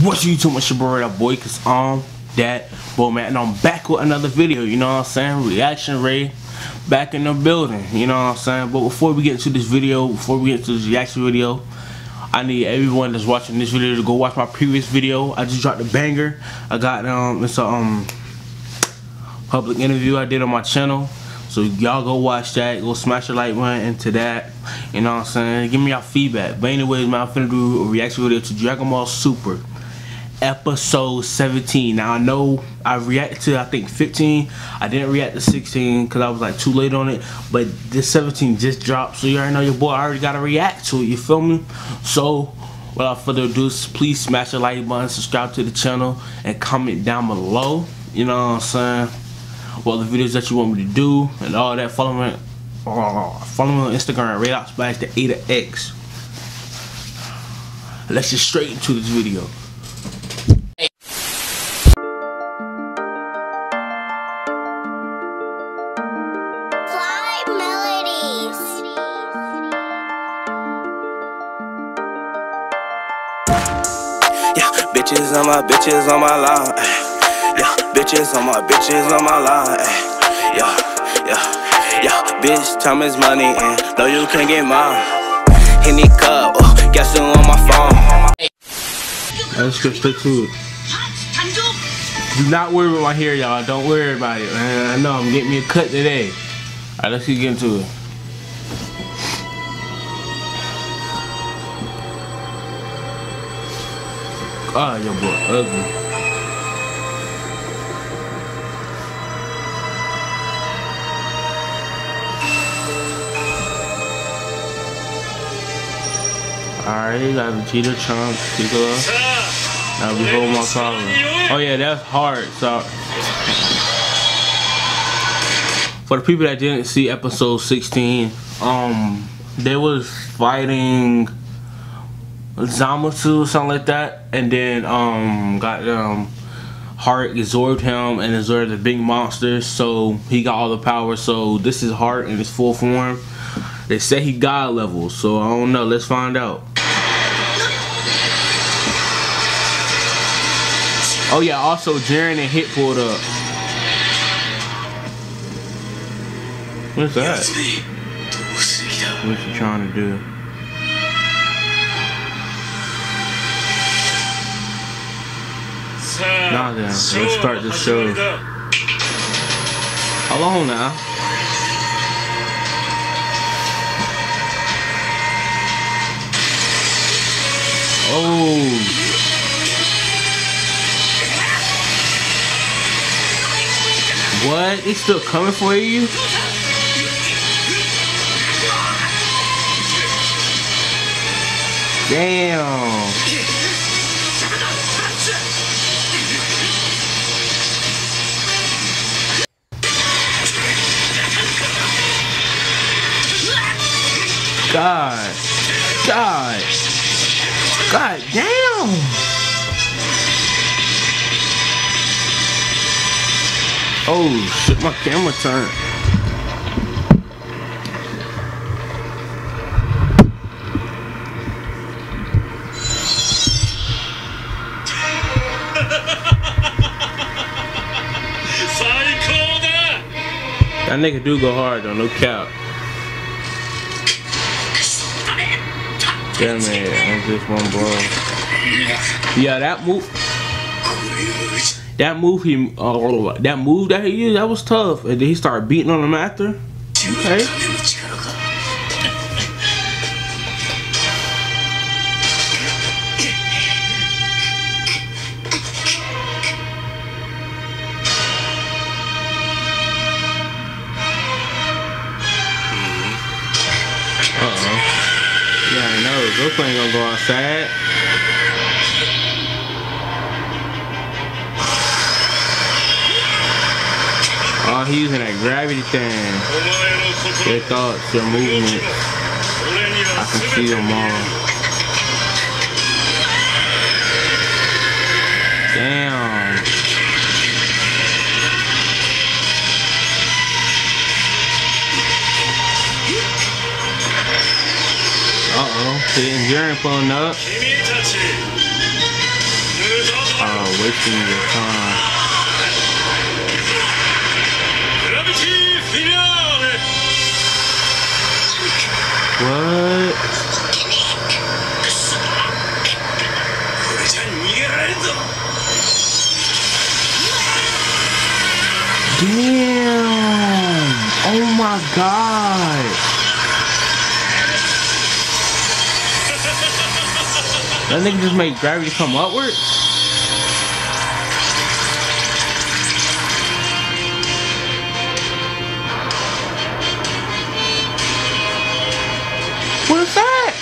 What's YouTube? It's your boy, that boy, cause I'm that boy, man. And I'm back with another video, you know what I'm saying? Reaction Ray back in the building, you know what I'm saying? But before we get into this video, before we get into this reaction video, I need everyone that's watching this video to go watch my previous video. I just dropped a banger. I got, um, it's a, um, public interview I did on my channel. So y'all go watch that. Go smash the like button into that. You know what I'm saying? Give me y'all feedback. But anyways, man, I'm finna do a reaction video to Dragon Ball Super episode 17 now i know i reacted to i think 15 i didn't react to 16 because i was like too late on it. But this 17 just dropped so you already know your boy I already gotta react to it you feel me? So without further ado please smash the like button subscribe to the channel and comment down below. You know what i'm saying? What the videos that you want me to do and all that. Follow me uh, follow me on instagram radar splash the ada x. Let's just straight into this video bitches on my bitches on my line. Yeah, bitches on my bitches on my line. Yeah, yeah, yeah. Bitch, time is money and no, you can't get mine. Henny cup, uh, oh, guess who on my phone? Let's get straight to it. Do not worry about my hair, y'all. Don't worry about it, man. I know I'm getting me a cut today. Alright, let's get into it. Ah, your boy ugly. Alright, got Vegeta, Trunks, Piccolo. Now behold my problem. Oh yeah, that's hard. So for the people that didn't see episode 16, um, they was fighting Zamasu or something like that, and then um got um Heart absorbed him and absorbed the big monster, so he got all the power. So this is Heart in his full form. They say he god level, so I don't know. Let's find out. Oh yeah, also Jiren and Hit pulled up. What's that? What's he trying to do? Now then, let's start the show. Hold on now. Oh. What? It's still coming for you? Damn. God. God. God damn. Oh shit, my camera turned. That nigga do go hard though, no cap. Damn it, I'm just one blow. Yeah, that move. That move he, uh, that move that he used, that was tough. And then he started beating on him after. Okay. Know. Ain't gonna go outside. Oh, he using that gravity thing. Your thoughts, your movement. I can see them all. Damn. The enduring pulling up. Oh, wasting your time. What? Damn! Oh my god! That nigga just made gravity come upward? What is that?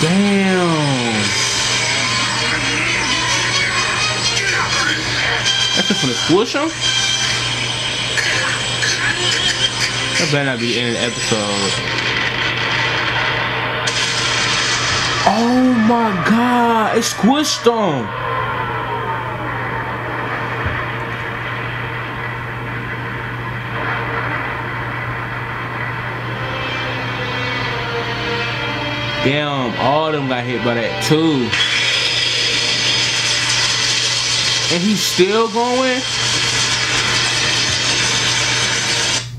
Damn. That's just from the him? That better not be in an episode. Oh my god, it squished him. Damn, all of them got hit by that too. And he's still going?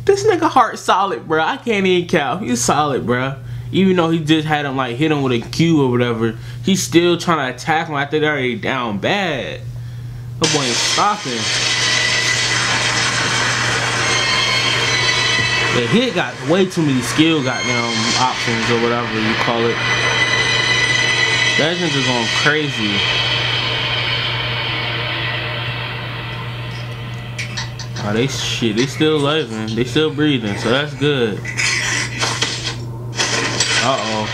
This nigga heart solid, bro. I can't even count. He's solid, bro. Even though he just had him like hit him with a Q or whatever, he's still trying to attack him after they're already down bad. The boy ain't stopping. The hit got way too many skill goddamn options or whatever you call it. That nigga's going crazy. Oh, they shit, they still living. They still breathing, so that's good. Uh-oh.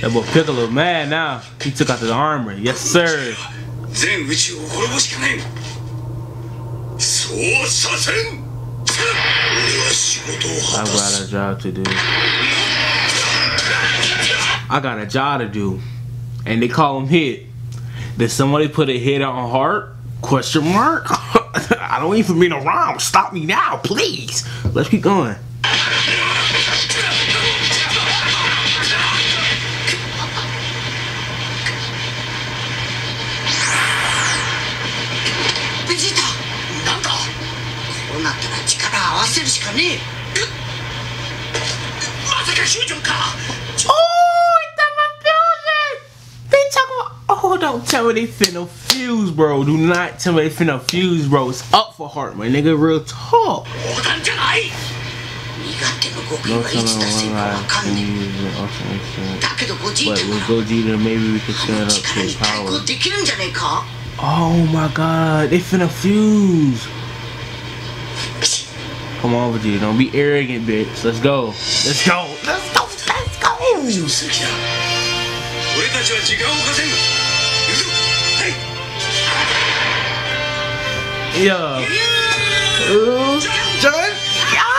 That boy Piccolo man. now. He took out the armor. Yes, sir. I got a job to do. I got a job to do. And they call him hit. Did somebody put a hit on heart? Question mark? I don't even mean to rhyme. Stop me now, please. Let's keep going. ベ Don't tell me they finna fuse, bro. Do not tell me they finna fuse, bro. It's up for heart, my nigga. Real talk. Oh my god, they finna fuse. Come on, Vegeta, don't be arrogant, bitch. Let's go. Let's go. Let's go. Let's go. Yo, Ooh, John. Yeah.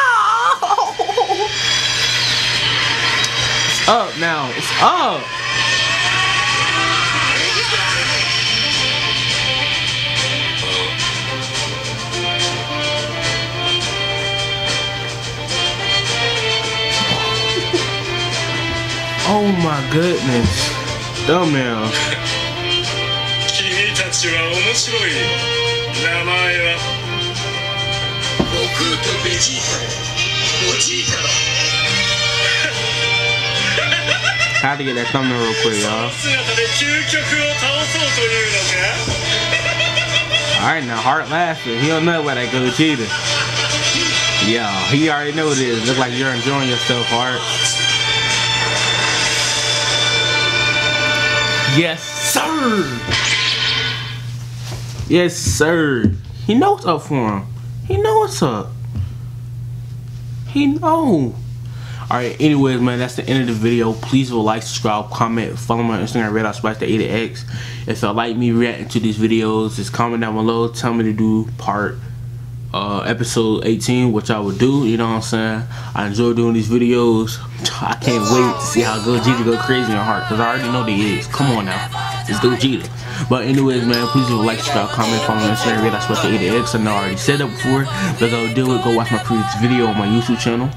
It's up now. It's up. oh my goodness. Dumb. ちは面白い名前は悟空とベジータおじいただ I had to get that thumbnail real quick, y'all. Alright now, Heart laughing. He don't know where that goes either. Yo, he already know this. Look like you're enjoying yourself, Heart. Yes, sir! Yes, sir. He knows up for him. He knows up. He know. Alright, anyways, man, that's the end of the video. Please will like, subscribe, comment, follow my Instagram, Red Out Splash the 80X. If you like me reacting to these videos, just comment down below. Tell me to do part uh, episode 18, which I would do. You know what I'm saying? I enjoy doing these videos. I can't wait to see how Gogeta go crazy in your heart, because I already know they is. Come on now. It's Gogeta. But anyways, man, please leave a like, subscribe, comment, follow me on Instagram, Red I Special 80X. I know I already said that before, but go do it. Go watch my previous video on my YouTube channel.